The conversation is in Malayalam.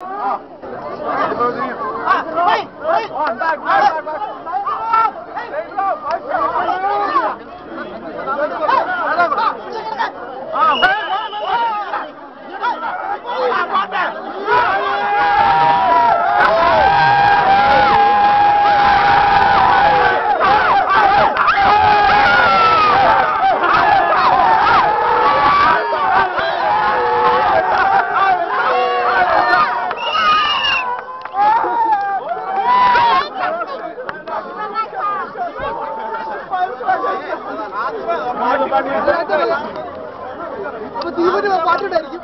啊。അപ്പൊ ദീപന് പാട്ടുണ്ടായിരിക്കും.